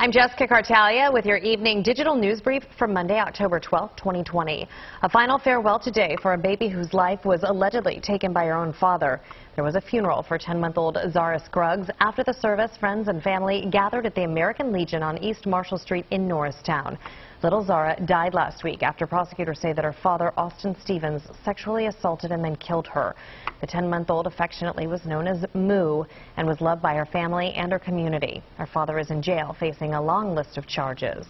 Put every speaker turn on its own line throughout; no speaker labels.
I'm Jessica Kartalija with your evening digital news brief for Monday, October 12, 2020. A final farewell today for a baby whose life was allegedly taken by her own father. There was a funeral for 10-month-old Zara Scruggs. After the service, friends and family gathered at the American Legion on East Marshall Street in Norristown. Little Zara died last week after prosecutors say that her father, Austin Stevens, sexually assaulted and then killed her. The 10-month-old affectionately was known as Moo and was loved by her family and her community. Her father is in jail facing a long list of charges.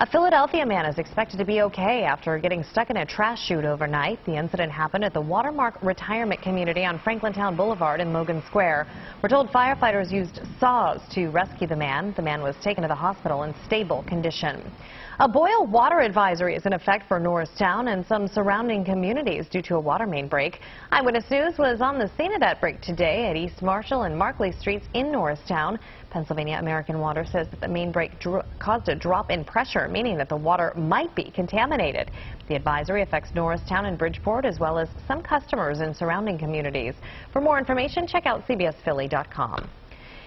A Philadelphia man is expected to be okay after getting stuck in a trash chute overnight. The incident happened at the Watermark Retirement Community on Franklintown Boulevard in Logan Square. We're told firefighters used saws to rescue the man. The man was taken to the hospital in stable condition. A boil water advisory is in effect for Norristown and some surrounding communities due to a water main break. Eyewitness News was on the scene of that break today at East Marshall and Markley Streets in Norristown. Pennsylvania American Water says that the main break caused a drop in pressure, meaning that the water might be contaminated. The advisory affects Norristown and Bridgeport as well as some customers in surrounding communities. For more information, check out cbsphilly.com.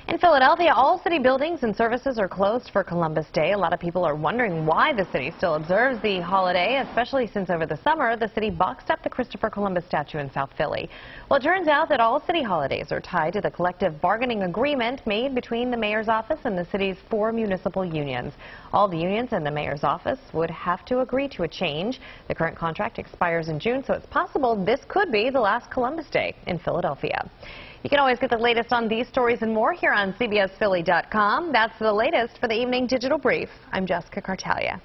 In Philadelphia, all city buildings and services are closed for Columbus Day. A lot of people are wondering why the city still observes the holiday, especially since over the summer the city boxed up the Christopher Columbus statue in South Philly. Well, it turns out that all city holidays are tied to the collective bargaining agreement made between the mayor's office and the city's four municipal unions. All the unions and the mayor's office would have to agree to a change. The current contract expires in June, so it's possible this could be the last Columbus Day in Philadelphia. You can always get the latest on these stories and more here on CBSPhilly.com. That's the latest for the Evening Digital Brief. I'm Jessica Kartalija.